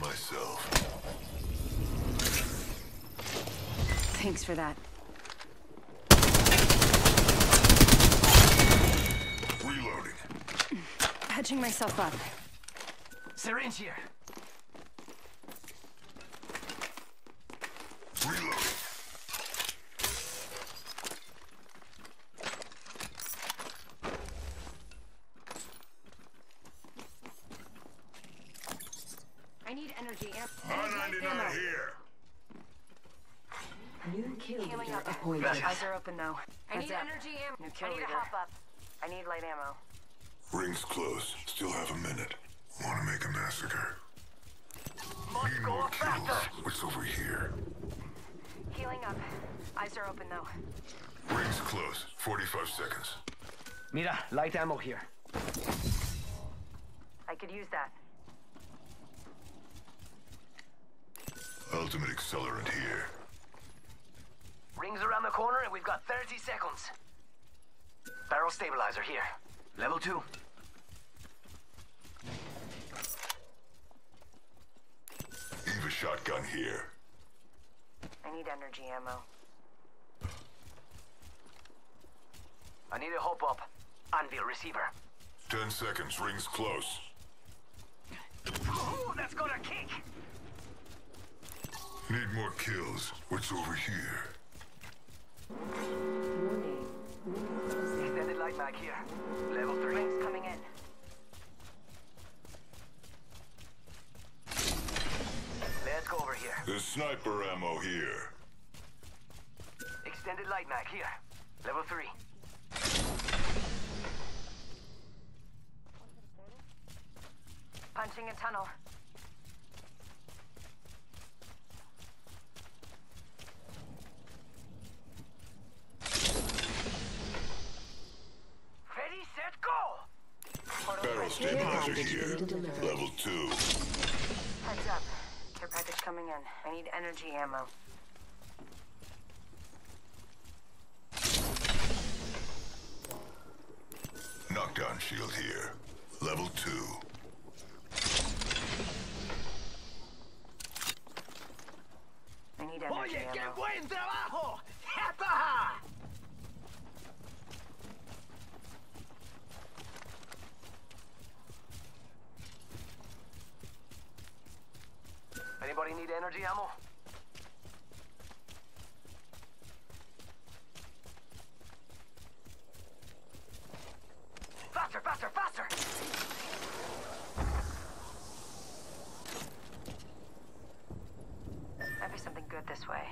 myself. Thanks for that. Reloading. Patching myself up. Syringe here. Reloading. I need energy. Amp- R99 here. New kill Healing up. appointed. Eyes are open though. I Heads need up. energy ammo. New kill I need leader. to hop up. I need light ammo. Rings close. Still have a minute. Want to make a massacre? Must Need go more kills. faster. What's over here? Healing up. Eyes are open though. Rings close. 45 seconds. Mira, light ammo here. I could use that. Ultimate accelerant here. Rings around the corner and we've got 30 seconds. Barrel stabilizer here. Level 2. Eva shotgun here. I need energy ammo. I need a hop up. Anvil receiver. 10 seconds. Rings close. Ooh, that's got a kick! Need more kills. What's over here? Extended light mag here. Level 3. Rings coming in. Let's go over here. There's sniper ammo here. Extended light mag here. Level 3. Punching a tunnel. Barrel stabilizer here. Level 2. Heads up. Care package coming in. I need energy ammo. Knockdown shield here. Level 2. I need energy Oye, qué ammo. buen trabajo! ¡Jata! Anybody need energy ammo? Faster, faster, faster! Might be something good this way.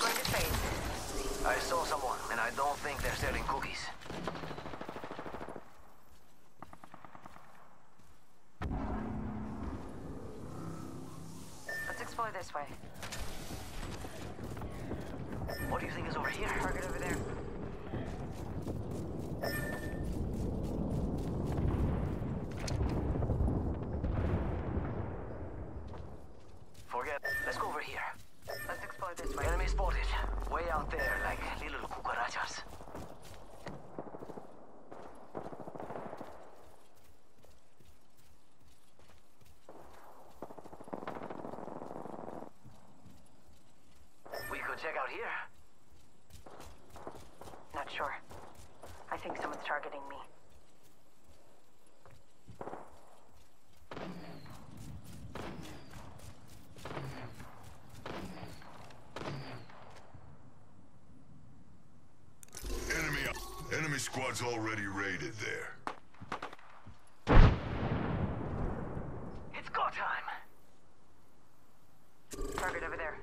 Going to phase. I saw someone, and I don't think they're selling cookies. Let's explore this way. What do you think is over here? Target over there. Here. Not sure. I think someone's targeting me. Enemy enemy squad's already raided there. It's go time. Target over there.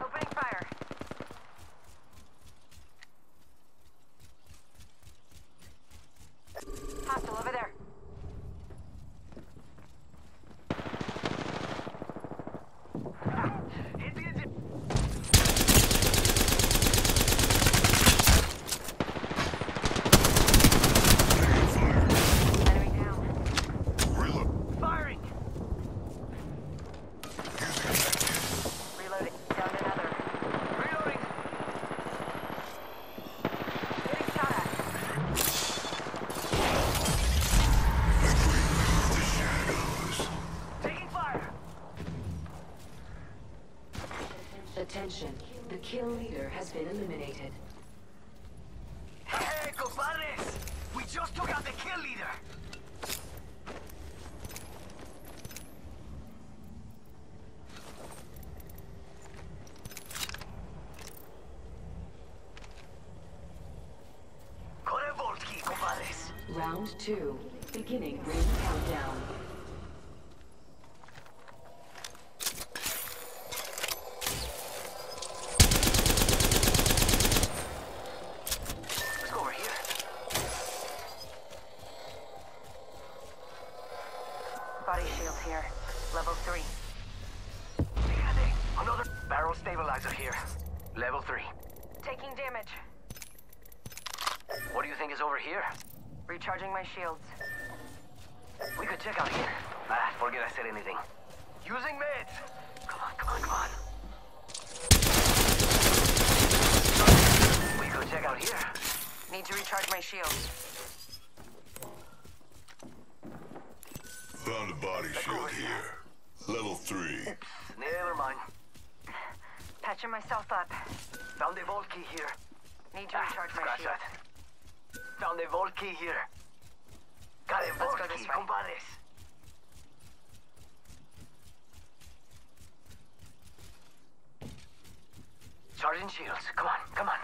Opening fire. Hostile over there. Hit the engine. Taking fire. Attention, the kill leader has been eliminated. Hey, compadres! We just took out the kill leader! My shields. We could check out here. Ah, forget I said anything. Using meds! Come on, come on, come on. We could check out here. Need to recharge my shields. Found a body shield here. Level 3. Never mind. Patching myself up. Found a vault key here. Need to Ah, recharge my scratch shields. that. Found a vault key here. Got a Let's go this way. compadres. Charging shields. Come on, come on.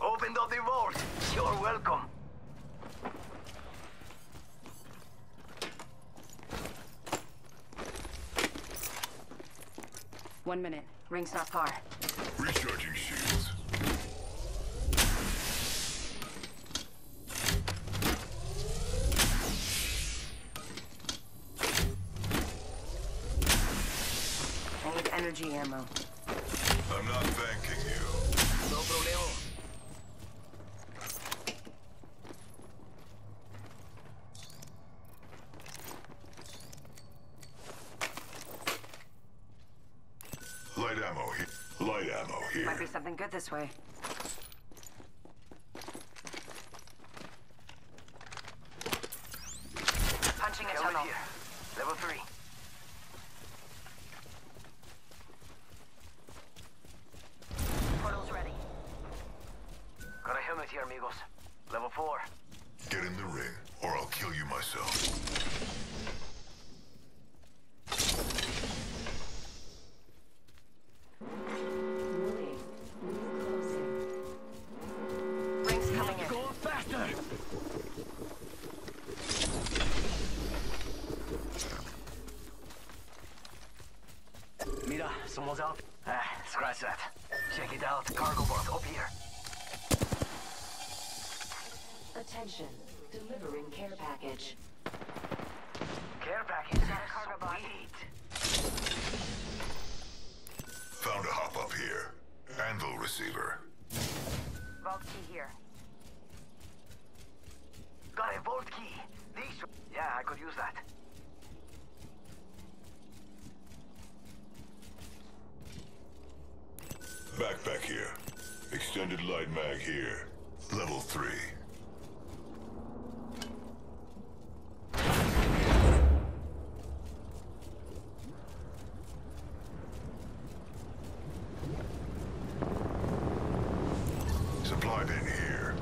Opened up the vault. You're welcome. One minute. Ring's not far. Recharging shields. I need energy ammo. I'm not thanking you. No problemo. Light ammo here. Light ammo Might be something good this way. Punching a Helmet tunnel. here. Level three. Portal's ready. Got a helmet here, amigos. Level four. Get in the ring, or I'll kill you myself. Moving. Move closing. Ring's coming in. Go faster! Mira, out. Ah, scratch that. Check it out. Cargo box up here. Attention, delivering care package. Care package. Got a cargo box. Sweet. Found a hop up here. Anvil receiver. Vault key here. Got a vault key. These. Yeah, I could use that. Backpack here. Extended light mag here. Level 3. Supply bin here.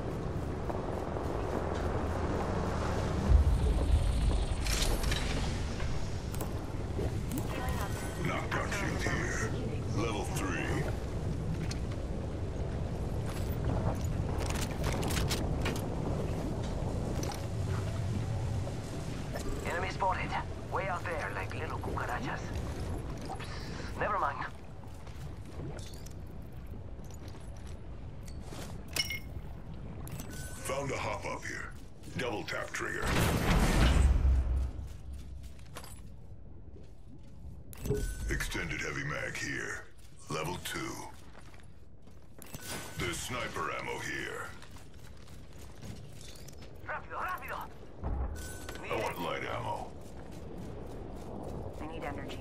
Knockdown shield here. Level 3. Enemy spotted. Way out there, like little cucarachas. Oops. Never mind. Found a hop up here. Double tap trigger. Extended heavy mag here. Level 2. There's sniper ammo here.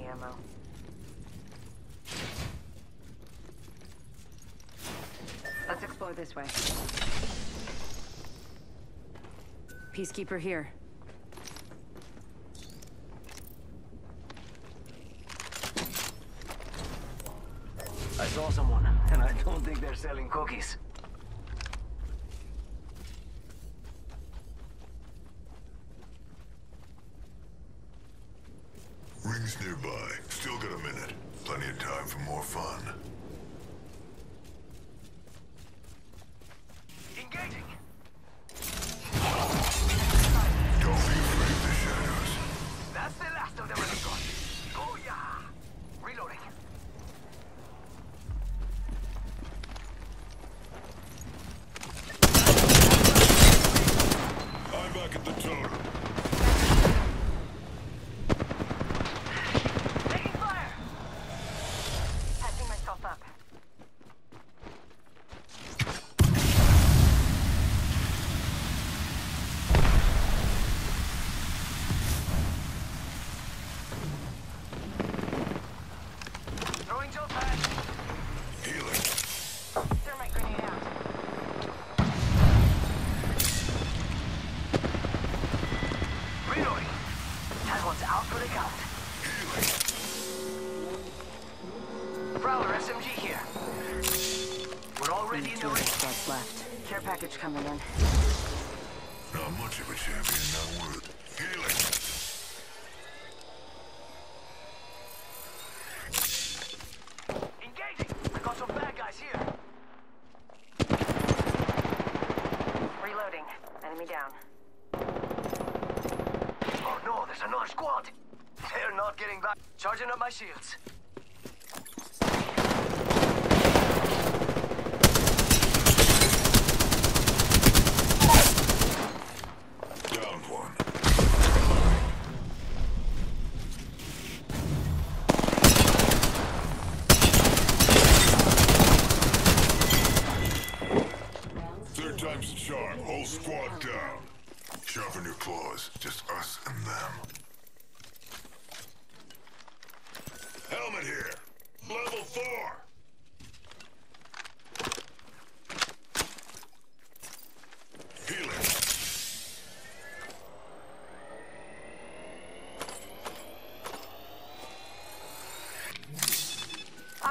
ammo. Let's explore this way. Peacekeeper here. I saw someone, and I don't think they're selling cookies. Rings nearby. Still got a minute. Plenty of time for more fun. Engaging! Package coming in. Not much of a champion, now would. Healing. Engaging. I got some bad guys here. Reloading. Enemy down. Oh no, there's another squad. They're not getting back. Charging up my shields.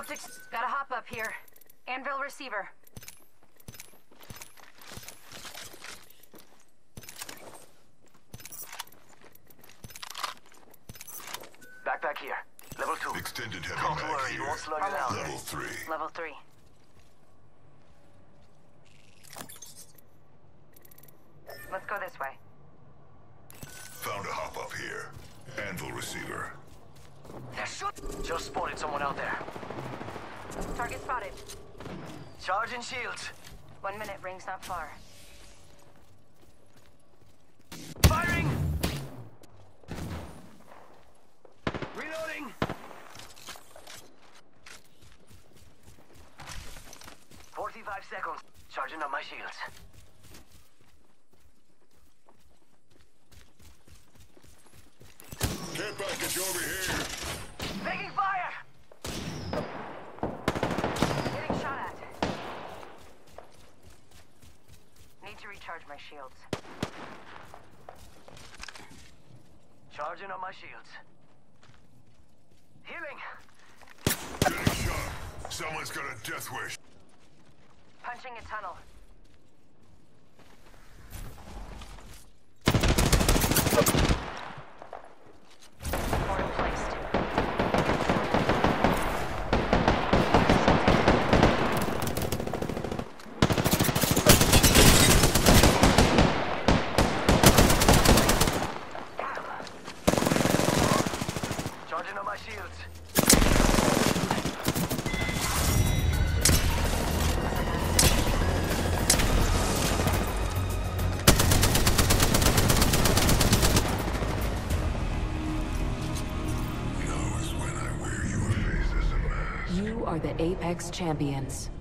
Optics, gotta hop up here. Anvil receiver. Backpack here. Level two. Extended heavy Don't mag worry, it here. won't slow you down. Level three. Level 3. Let's go this way. Found a hop up here. Anvil receiver. They're shoot. Just spotted someone out there. Target spotted. Charging shields. One minute, ring's not far. Firing! Reloading! Forty-five seconds. Charging up my shields. Care package over here. Taking fire! Getting shot at. Need to recharge my shields. Charging on my shields. Healing! Getting shot. Someone's got a death wish. Punching a tunnel. Now